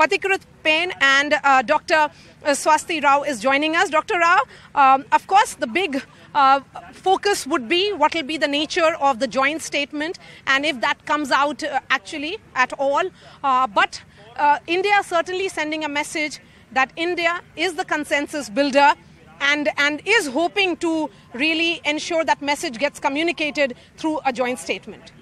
Pathikrit Payne and uh, Dr. Swasti Rao is joining us. Dr. Rao, um, of course, the big uh, focus would be what will be the nature of the joint statement and if that comes out uh, actually at all. Uh, but uh, India certainly sending a message that India is the consensus builder and, and is hoping to really ensure that message gets communicated through a joint statement.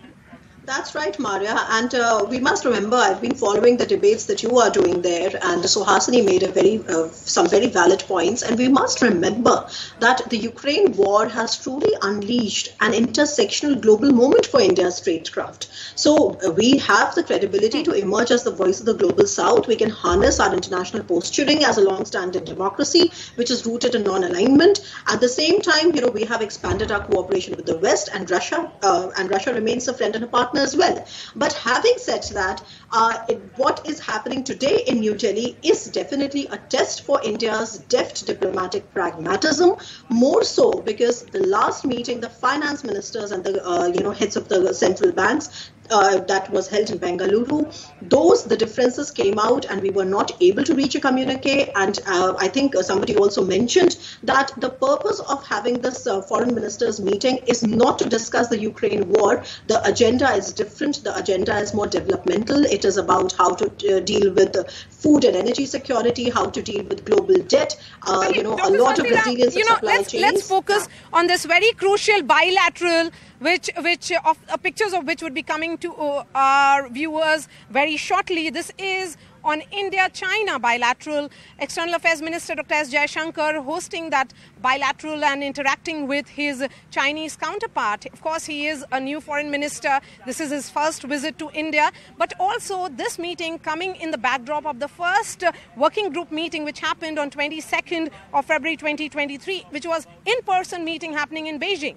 That's right, Maria. And uh, we must remember, I've been following the debates that you are doing there, and Suhasini made a very uh, some very valid points. And we must remember that the Ukraine war has truly unleashed an intersectional global moment for India's statecraft. So uh, we have the credibility to emerge as the voice of the global South. We can harness our international posturing as a long-standing democracy, which is rooted in non-alignment. At the same time, you know, we have expanded our cooperation with the West and Russia, uh, and Russia remains a friend and a partner as well. But having said that, uh, it, what is happening today in New Delhi is definitely a test for India's deft diplomatic pragmatism, more so because the last meeting, the finance ministers and the uh, you know heads of the central banks uh, that was held in Bengaluru. Those the differences came out, and we were not able to reach a communique. And uh, I think somebody also mentioned that the purpose of having this uh, foreign ministers meeting is not to discuss the Ukraine war. The agenda is different. The agenda is more developmental. It is about how to uh, deal with food and energy security, how to deal with global debt. Uh, you know, Dr. a lot of resilience you know, supply let's, chains. Let's focus on this very crucial bilateral which which of uh, pictures of which would be coming to uh, our viewers very shortly. This is on India-China bilateral. External Affairs Minister Dr. S. Jaishankar hosting that bilateral and interacting with his Chinese counterpart. Of course, he is a new foreign minister. This is his first visit to India. But also this meeting coming in the backdrop of the first working group meeting which happened on 22nd of February 2023, which was in-person meeting happening in Beijing.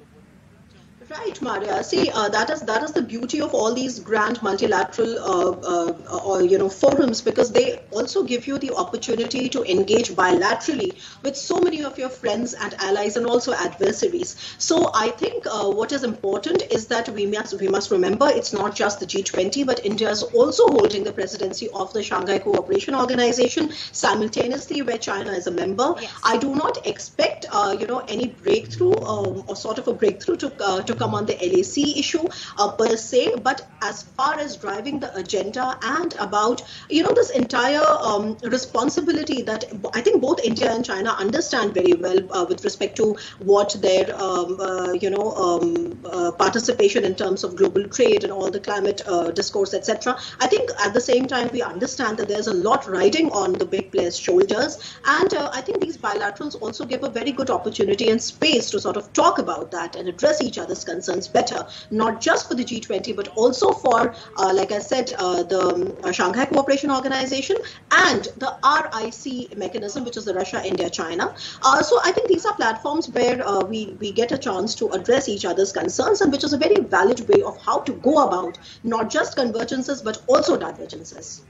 Right, Maria. See, uh, that is that is the beauty of all these grand multilateral, uh, uh, or you know, forums because they also give you the opportunity to engage bilaterally with so many of your friends and allies and also adversaries. So I think uh, what is important is that we must we must remember it's not just the G20, but India is also holding the presidency of the Shanghai Cooperation Organization simultaneously, where China is a member. Yes. I do not expect, uh, you know, any breakthrough um, or sort of a breakthrough to uh, to come on the LAC issue uh, per se, but as far as driving the agenda and about, you know, this entire um, responsibility that I think both India and China understand very well uh, with respect to what their, um, uh, you know, um, uh, participation in terms of global trade and all the climate uh, discourse, etc. I think at the same time, we understand that there's a lot riding on the big players' shoulders. And uh, I think these bilaterals also give a very good opportunity and space to sort of talk about that and address each other's concerns better, not just for the G20, but also for, uh, like I said, uh, the um, Shanghai Cooperation Organization and the RIC mechanism, which is the Russia, India, China. Uh, so I think these are platforms where uh, we, we get a chance to address each other's concerns, and which is a very valid way of how to go about not just convergences, but also divergences.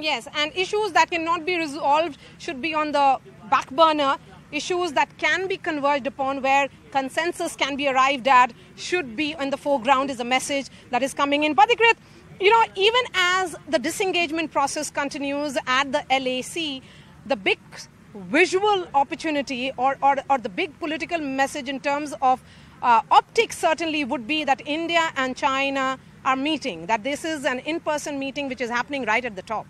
Yes, and issues that cannot be resolved should be on the back burner issues that can be converged upon where consensus can be arrived at should be in the foreground is a message that is coming in. Pathikrit, you know, even as the disengagement process continues at the LAC, the big visual opportunity or, or, or the big political message in terms of uh, optics certainly would be that India and China are meeting, that this is an in-person meeting which is happening right at the top.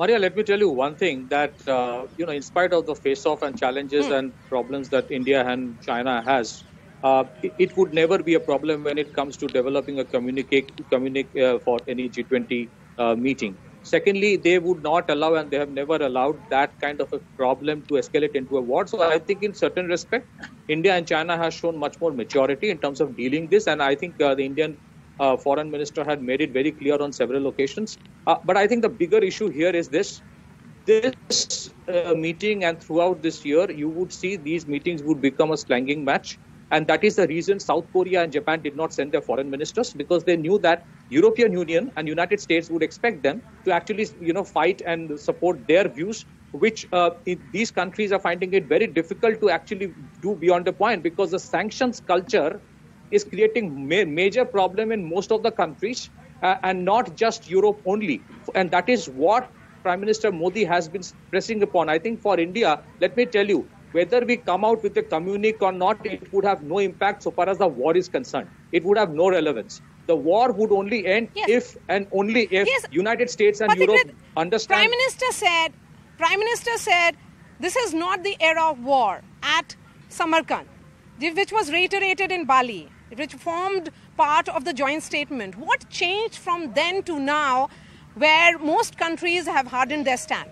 Maria, let me tell you one thing that, uh, you know, in spite of the face off and challenges mm. and problems that India and China has, uh, it, it, would never be a problem when it comes to developing a communicate, communicate uh, for any G20 uh, meeting. Secondly, they would not allow and they have never allowed that kind of a problem to escalate into a war. So I think in certain respect, India and China has shown much more maturity in terms of dealing this. And I think uh, the Indian uh, foreign minister had made it very clear on several occasions. Uh, but I think the bigger issue here is this. This uh, meeting and throughout this year, you would see these meetings would become a slanging match. And that is the reason South Korea and Japan did not send their foreign ministers because they knew that European Union and United States would expect them to actually, you know, fight and support their views, which uh, these countries are finding it very difficult to actually do beyond the point because the sanctions culture is creating ma- major problem in most of the countries uh, and not just Europe only. And that is what Prime Minister Modi has been pressing upon. I think for India, let me tell you, whether we come out with a communique or not, it would have no impact so far as the war is concerned. It would have no relevance. The war would only end Yes. if and only if Yes. United States and Europe understand. Prime Minister said, Prime Minister said, this is not the era of war at Samarkand, which was reiterated in Bali, which formed part of the joint statement. What changed from then to now, where most countries have hardened their stand?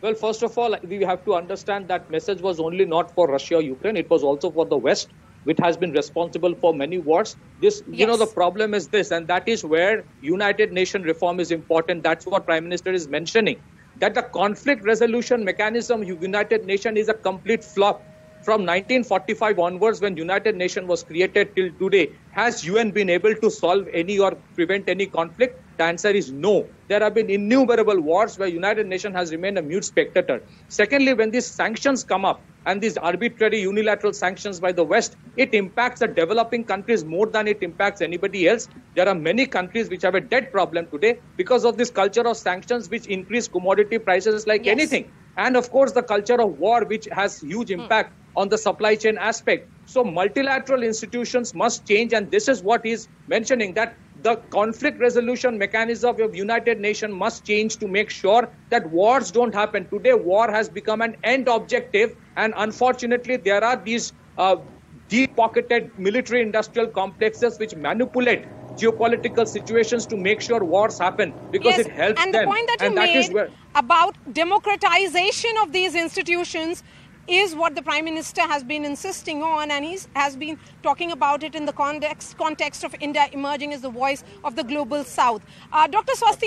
Well, first of all, we have to understand that message was only not for Russia or Ukraine. It was also for the West, which has been responsible for many wars. This, you know, the problem is this, and that is where United Nation reform is important. That's what Prime Minister is mentioning. That the conflict resolution mechanism, United Nation, is a complete flop. From 1945 onwards, when United Nation was created till today, has UN been able to solve any or prevent any conflict? The answer is no. There have been innumerable wars where United Nations has remained a mute spectator. Secondly, when these sanctions come up and these arbitrary unilateral sanctions by the West, it impacts the developing countries more than it impacts anybody else. There are many countries which have a debt problem today because of this culture of sanctions, which increase commodity prices like Yes. anything. And of course, the culture of war, which has huge impact on the supply chain aspect. So, multilateral institutions must change, and this is what he's mentioning that the conflict resolution mechanism of United Nations must change to make sure that wars don't happen. Today, war has become an end objective, and unfortunately, there are these uh, deep-pocketed military-industrial complexes which manipulate geopolitical situations to make sure wars happen because yes, it helps and them. the point that you that made is where about democratization of these institutions is what the prime minister has been insisting on and he has been talking about it in the context context of india emerging as the voice of the global south uh, dr swasti